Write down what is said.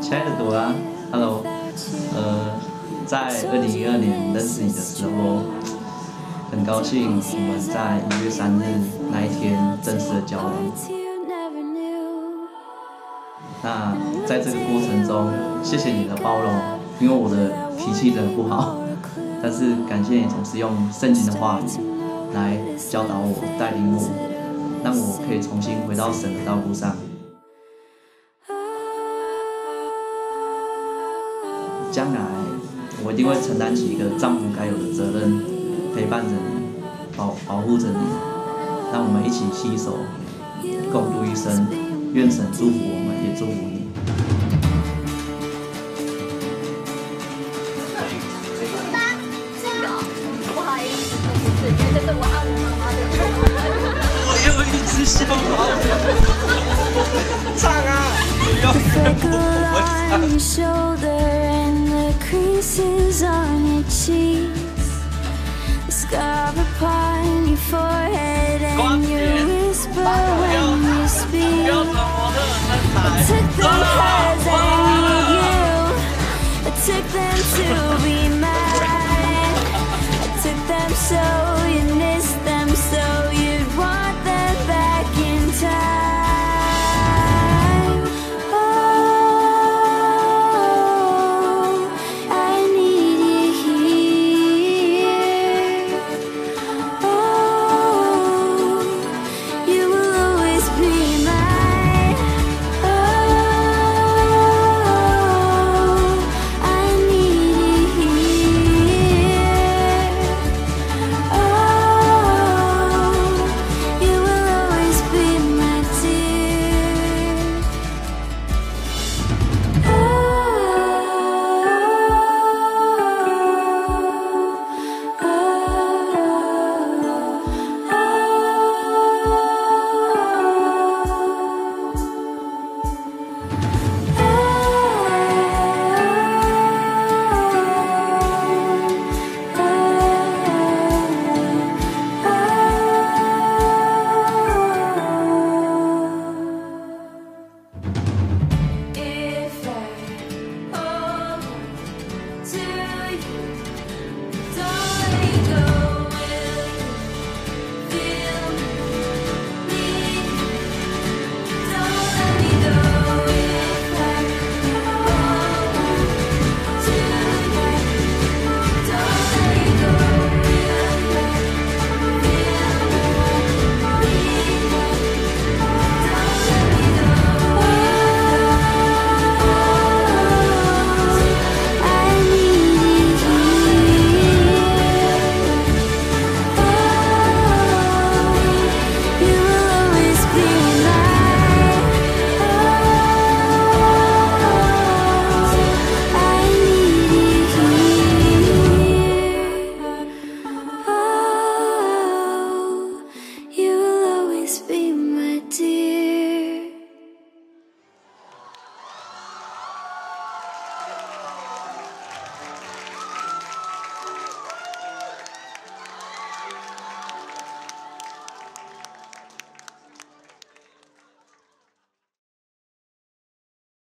亲爱的朵拉，Hello，呃，在二零一二年认识你的时候，很高兴我们在一月三日那一天正式的交往。那在这个过程中，谢谢你的包容，因为我的脾气真的不好，但是感谢你总是用圣经的话语来教导我、带领我，让我可以重新回到神的道路上。将来，我一定会承担起一个丈夫该有的责任，陪伴着你，保保护着你，让我们一起携手共度一生。愿神祝福我们，也祝福你。不好意思，我爱妈妈的。我有一只小猫。Scar upon your forehead, and you whisper when you speak. I took them cause I need you. I took them to be